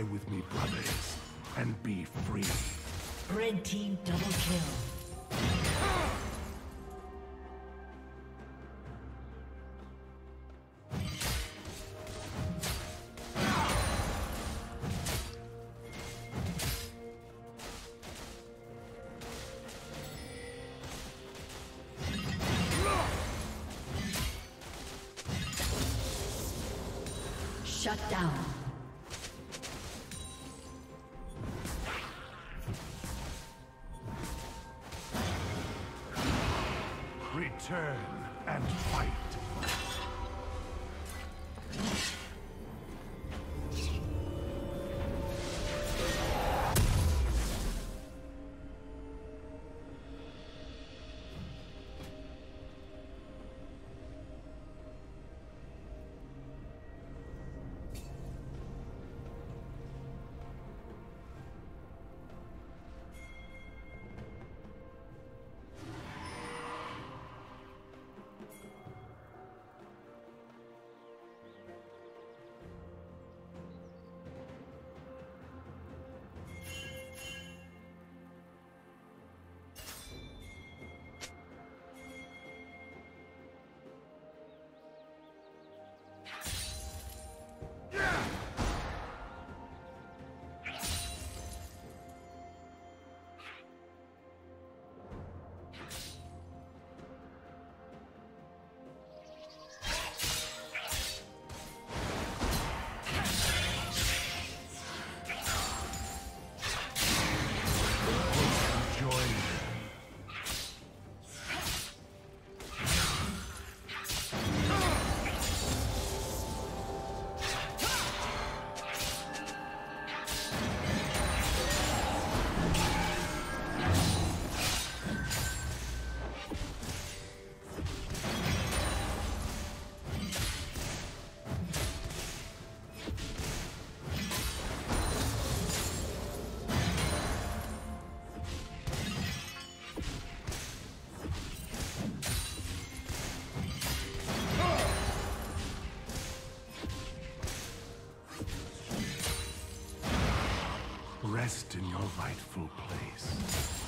Die with me, brothers, and be free. Red team double kill. Shut down. Rest in your rightful place.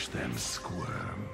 Watch them squirm.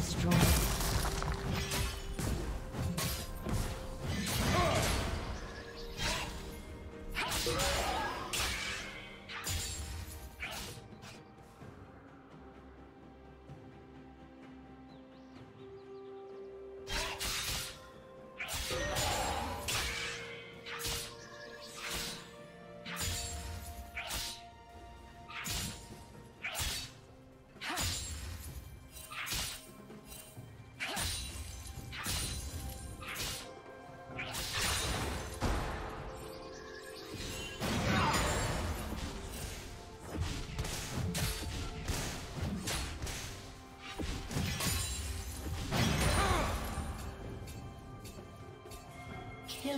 destroyed.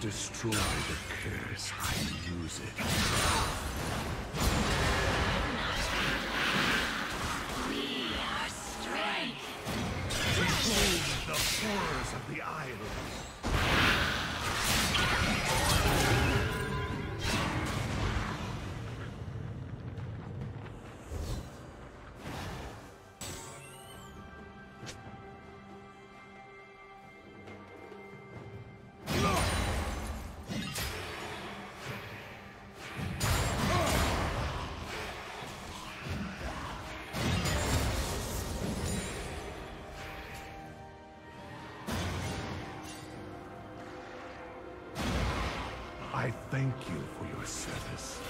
Destroy the curse, I use it. We are strength. Behold the horrors of the isles. I thank you for your service.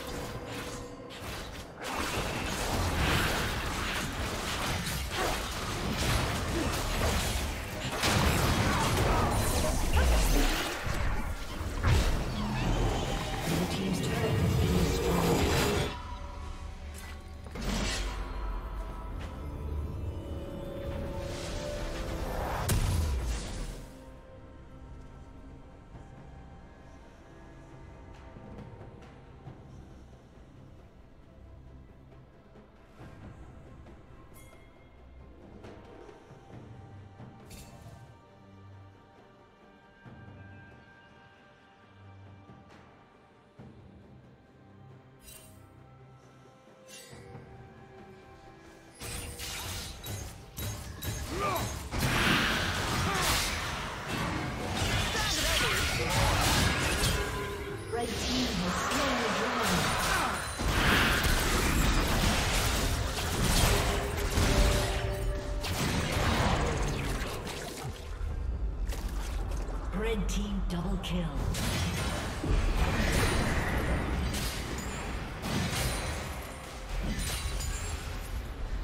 Double kill.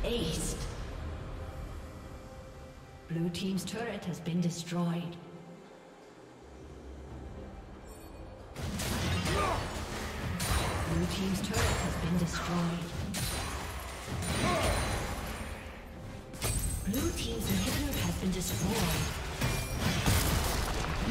Aced. Blue Team's turret has been destroyed. Blue Team's turret has been destroyed. Blue Team's inhibitor has been destroyed.